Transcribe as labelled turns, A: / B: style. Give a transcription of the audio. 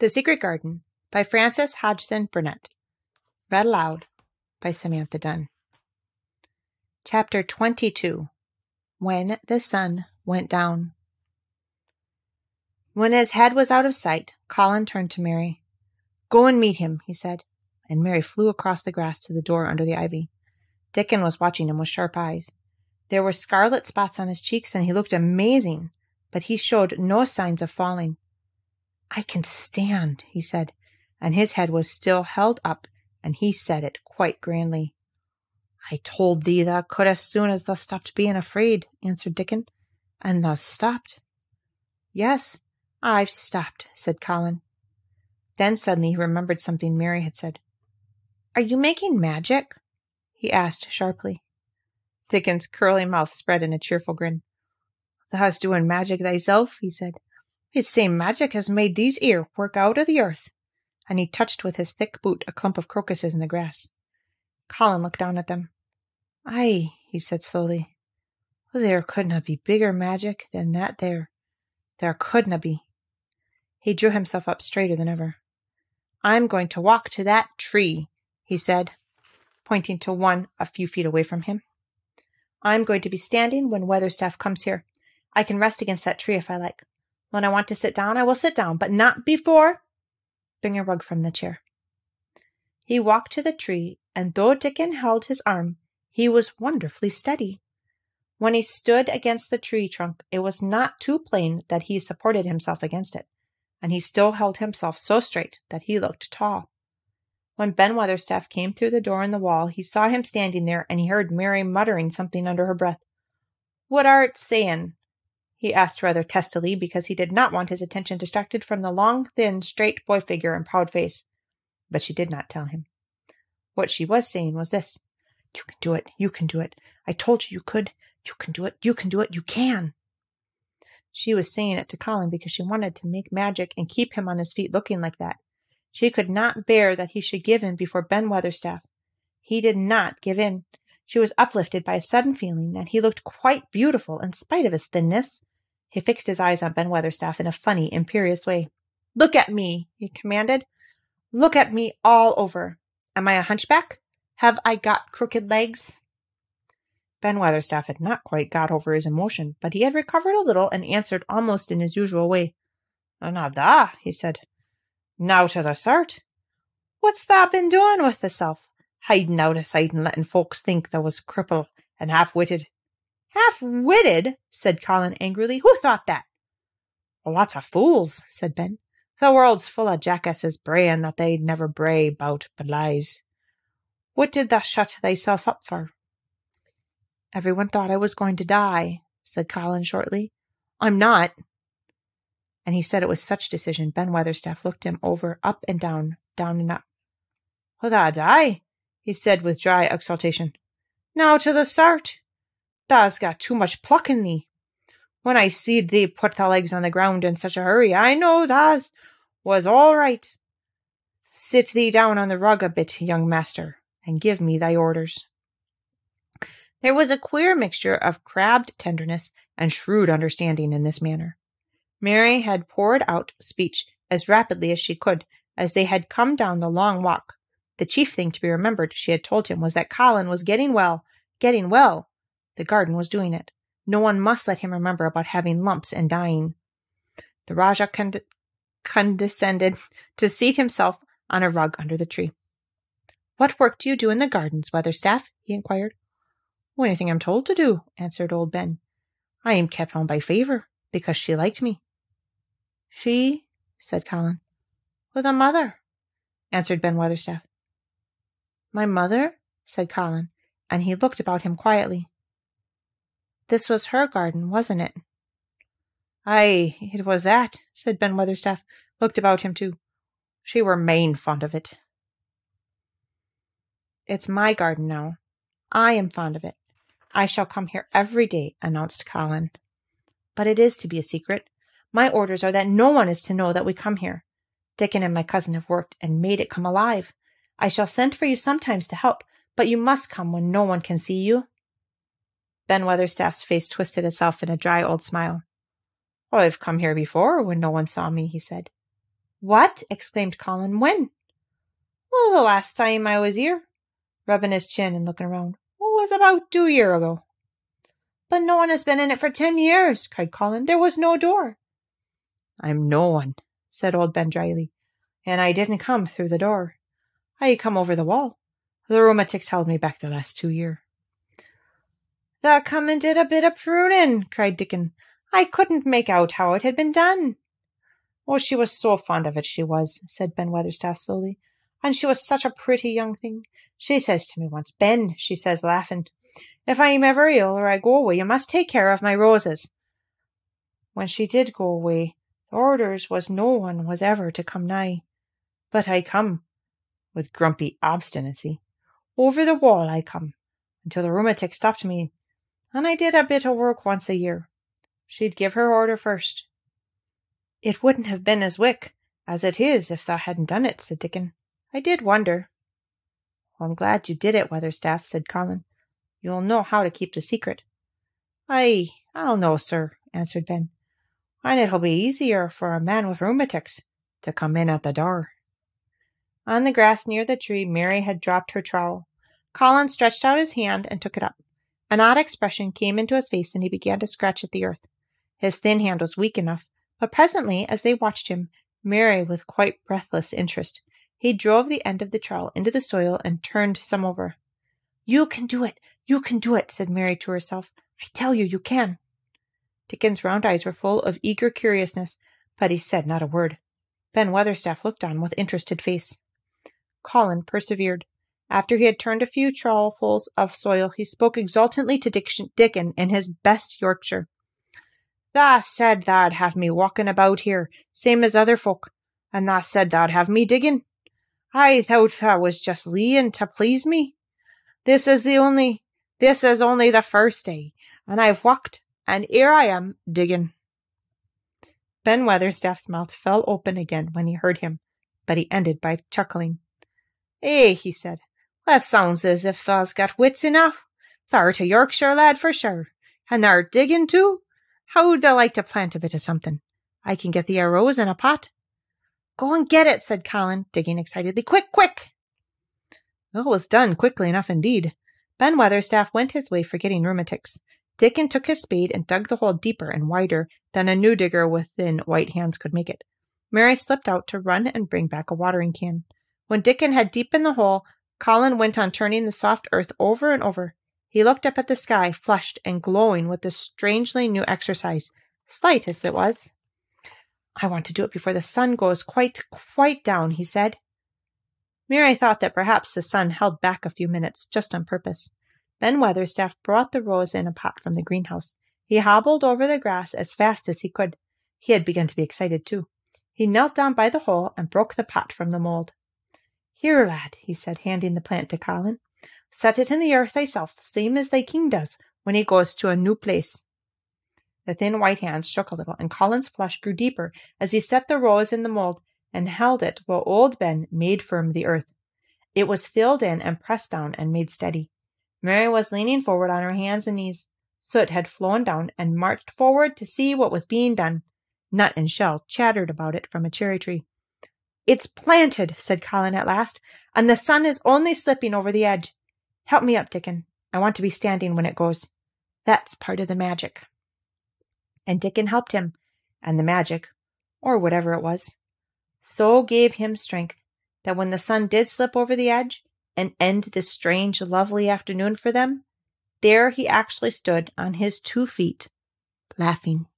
A: The Secret Garden by Frances Hodgson Burnett. Read aloud by Samantha Dunn. Chapter 22 When the Sun Went Down. When his head was out of sight, Colin turned to Mary. Go and meet him, he said, and Mary flew across the grass to the door under the ivy. Dickon was watching him with sharp eyes. There were scarlet spots on his cheeks, and he looked amazing, but he showed no signs of falling. I can stand, he said, and his head was still held up, and he said it quite grandly. I told thee thou could as soon as thou stopped being afraid, answered Dickon. And thou stopped. Yes, I've stopped, said Colin. Then suddenly he remembered something Mary had said. Are you making magic? he asked sharply. Dickon's curly mouth spread in a cheerful grin. Thou's doing magic thyself, he said. His same magic has made these ear work out of the earth. And he touched with his thick boot a clump of crocuses in the grass. Colin looked down at them. Ay, he said slowly. There couldna be bigger magic than that there. There couldna be. He drew himself up straighter than ever. I'm going to walk to that tree, he said, pointing to one a few feet away from him. I'm going to be standing when Weatherstaff comes here. I can rest against that tree if I like. When I want to sit down, I will sit down, but not before. Bring a rug from the chair. He walked to the tree, and though Dickon held his arm, he was wonderfully steady. When he stood against the tree trunk, it was not too plain that he supported himself against it, and he still held himself so straight that he looked tall. When Ben Weatherstaff came through the door in the wall, he saw him standing there, and he heard Mary muttering something under her breath. What art saying? He asked rather testily because he did not want his attention distracted from the long, thin, straight boy figure and proud face. But she did not tell him. What she was saying was this You can do it. You can do it. I told you you could. You can do it. You can do it. You can. She was saying it to Colin because she wanted to make magic and keep him on his feet looking like that. She could not bear that he should give in before Ben Weatherstaff. He did not give in. She was uplifted by a sudden feeling that he looked quite beautiful in spite of his thinness he fixed his eyes on Ben Weatherstaff in a funny, imperious way. Look at me, he commanded. Look at me all over. Am I a hunchback? Have I got crooked legs? Ben Weatherstaff had not quite got over his emotion, but he had recovered a little and answered almost in his usual way. Not that, he said. Now to the cert. What's thou been doing with thyself? Hiding out of sight and letting folks think thou was a cripple and half-witted. Half witted, said Colin angrily. Who thought that? Lots of fools, said Ben. The world's full of jackasses braying that they'd never bray about but lies. What did thou shut thyself up for? Everyone thought I was going to die, said Colin shortly. I'm not. And he said it with such decision, Ben Weatherstaff looked him over, up and down, down and up. Thou die, he said with dry exultation. Now to the start. Thou's got too much pluck in thee. When I seed thee put thy legs on the ground in such a hurry, I know that was all right. Sit thee down on the rug a bit, young master, and give me thy orders. There was a queer mixture of crabbed tenderness and shrewd understanding in this manner. Mary had poured out speech as rapidly as she could as they had come down the long walk. The chief thing to be remembered, she had told him, was that Colin was getting well, getting well, the garden was doing it. No one must let him remember about having lumps and dying. The Rajah cond- condescended to seat himself on a rug under the tree. What work do you do in the gardens, Weatherstaff? he inquired. Oh, anything I'm told to do, answered old Ben. I am kept on by favour, because she liked me. She? said Colin. With a mother, answered Ben Weatherstaff. My mother? said Colin, and he looked about him quietly. This was her garden, wasn't it? Ay, it was that, said Ben Weatherstaff, looked about him too. She were main fond of it. It's my garden now. I am fond of it. I shall come here every day, announced Colin. But it is to be a secret. My orders are that no one is to know that we come here. Dickon and my cousin have worked and made it come alive. I shall send for you sometimes to help, but you must come when no one can see you. Ben Weatherstaff's face twisted itself in a dry old smile. I've come here before when no one saw me, he said. What? exclaimed Colin. When? Well, the last time I was here, rubbing his chin and looking around. It was about two year ago. But no one has been in it for ten years, cried Colin. There was no door. I'm no one, said old Ben dryly, and I didn't come through the door. I come over the wall. The rheumatics held me back the last two year. That come and did a bit of pruning, cried Dickon. I couldn't make out how it had been done. Oh, she was so fond of it, she was, said Ben Weatherstaff slowly. And she was such a pretty young thing. She says to me once, Ben, she says, laughing, if I am ever ill or I go away, you must take care of my roses. When she did go away, the orders was no one was ever to come nigh. But I come, with grumpy obstinacy. Over the wall I come, until the rheumatic stopped me, and I did a bit of work once a year. She'd give her order first. It wouldn't have been as wick as it is if thou hadn't done it, said Dickon. I did wonder. Well, I'm glad you did it, Weatherstaff, said Colin. You'll know how to keep the secret. Ay, I'll know, sir, answered Ben. And it'll be easier for a man with rheumatics to come in at the door. On the grass near the tree, Mary had dropped her trowel. Colin stretched out his hand and took it up. An odd expression came into his face and he began to scratch at the earth. His thin hand was weak enough, but presently, as they watched him, Mary with quite breathless interest, he drove the end of the trowel into the soil and turned some over. You can do it! You can do it! said Mary to herself. I tell you, you can. Dickon's round eyes were full of eager curiousness, but he said not a word. Ben Weatherstaff looked on with interested face. Colin persevered. After he had turned a few trowelfuls of soil, he spoke exultantly to Dickon in his best Yorkshire. Tha said tha'd have me walking about here, same as other folk, and tha said tha'd have me digging. I thought tha was just leeing to please me. This is the only, this is only the first day, and I've walked, and here I am digging. Ben Weatherstaff's mouth fell open again when he heard him, but he ended by chuckling. Eh, he said, that sounds as if thou's got wits enough. Thou'rt a Yorkshire lad for sure. And thou'rt digging too? How'd thou like to plant a bit of something? I can get the arrows in a pot. Go and get it, said Colin, digging excitedly. Quick, quick! It was done quickly enough indeed. Ben Weatherstaff went his way forgetting rheumatics. Dickon took his spade and dug the hole deeper and wider than a new digger with thin white hands could make it. Mary slipped out to run and bring back a watering can. When Dickon had deepened the hole, Colin went on turning the soft earth over and over. He looked up at the sky, flushed and glowing with this strangely new exercise, slight as it was. I want to do it before the sun goes quite, quite down, he said. Mary thought that perhaps the sun held back a few minutes just on purpose. Then Weatherstaff brought the rose in a pot from the greenhouse. He hobbled over the grass as fast as he could. He had begun to be excited too. He knelt down by the hole and broke the pot from the mold. Here, lad, he said, handing the plant to Colin. Set it in the earth thyself, same as thy king does when he goes to a new place. The thin white hands shook a little, and Colin's flush grew deeper as he set the rose in the mold and held it while old Ben made firm the earth. It was filled in and pressed down and made steady. Mary was leaning forward on her hands and knees. Soot had flown down and marched forward to see what was being done. Nut and Shell chattered about it from a cherry tree. It's planted, said Colin at last, and the sun is only slipping over the edge. Help me up, Dickon. I want to be standing when it goes. That's part of the magic. And Dickon helped him, and the magic, or whatever it was, so gave him strength that when the sun did slip over the edge and end this strange, lovely afternoon for them, there he actually stood on his two feet, laughing.